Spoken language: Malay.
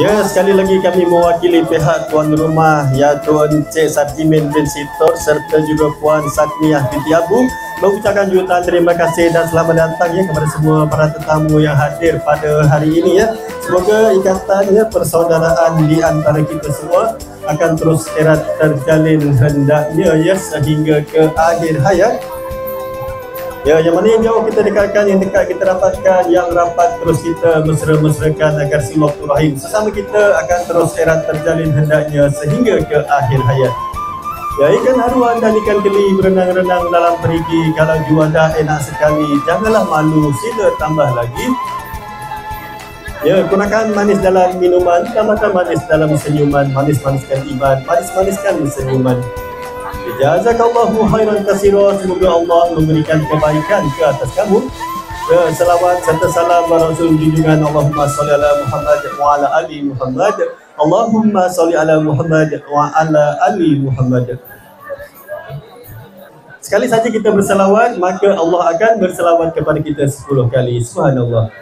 Ya, sekali lagi kami mewakili pihak tuan rumah ya Tuan Cik Sarjimin bin Sitor serta juga Puan Sakniah binti Abu mengucapkan jutaan terima kasih dan selamat datang ya kepada semua para tetamu yang hadir pada hari ini ya. Semoga ikatan ya persaudaraan di antara kita semua akan terus erat terjalin hendaknya ya sehingga ke akhir hayat Ya, yang mana yang jauh kita dekatkan, yang dekat kita dapatkan, yang rapat terus kita mesra-mesrakan agar silaturahim sesama kita akan terus erat terjalin hendaknya sehingga ke akhir hayat. Ya, ikan haruan dan ikan geli berenang-renang dalam perigi kalau juanda enak sekali, janganlah malu, sila tambah lagi. Ya, gunakan manis dalam minuman, tambahkan manis dalam senyuman, manis-maniskan iman, manis-maniskan senyuman. Jazakallahu khairan kasira Semoga Allah memberikan kebaikan ke atas kamu. Selawat serta salam Rasul junjungan Allahumma salli ala Muhammad wa ala ali Muhammad. Allahumma salli ala Muhammad wa ala ali Muhammad. Sekali saja kita berselawat maka Allah akan berselawat kepada kita 10 kali. Subhanallah